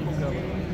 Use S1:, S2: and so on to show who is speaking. S1: eu com